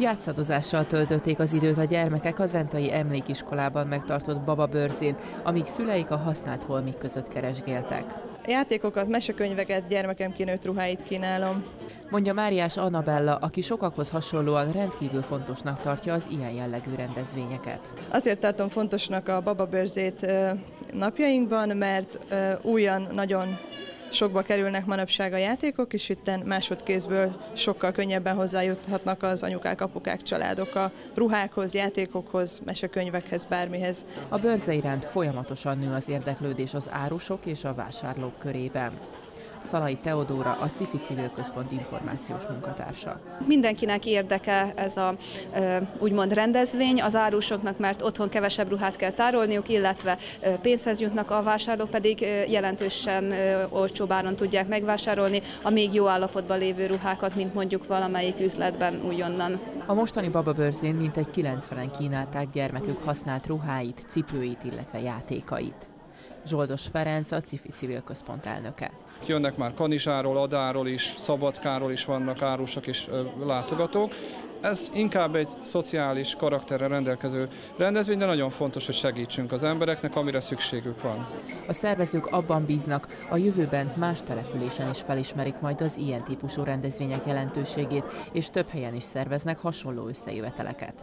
Játszadozással töltötték az időt a gyermekek a Zentai Emlékiskolában megtartott bababőrzén, amíg szüleik a használt holmik között keresgéltek. Játékokat, mesekönyveket, gyermekem kinőtt ruháit kínálom. Mondja Máriás Annabella, aki sokakhoz hasonlóan rendkívül fontosnak tartja az ilyen jellegű rendezvényeket. Azért tartom fontosnak a bababőrzét napjainkban, mert újan nagyon sokba kerülnek manapság a játékok, és itt másodkézből sokkal könnyebben hozzájuthatnak az anyukák, apukák, családok a ruhákhoz, játékokhoz, mesekönyvekhez, bármihez. A bőrze iránt folyamatosan nő az érdeklődés az árusok és a vásárlók körében. Szalai Teodóra, a CIFI Civil Központ információs munkatársa. Mindenkinek érdeke ez a úgymond rendezvény, az árusoknak, mert otthon kevesebb ruhát kell tárolniuk, illetve pénzhez jutnak a vásárlók, pedig jelentősen olcsóbb áron tudják megvásárolni a még jó állapotban lévő ruhákat, mint mondjuk valamelyik üzletben újonnan. A mostani bababőrzén mintegy 90-en kínálták gyermekük használt ruháit, cipőit, illetve játékait. Zsoldos Ferenc, a CIFI Civil Központ elnöke. Jönnek már Kanizsáról, Adáról is, Szabadkáról is vannak árusok és látogatók. Ez inkább egy szociális karakterre rendelkező rendezvény, de nagyon fontos, hogy segítsünk az embereknek, amire szükségük van. A szervezők abban bíznak, a jövőben más településen is felismerik majd az ilyen típusú rendezvények jelentőségét, és több helyen is szerveznek hasonló összejöveteleket.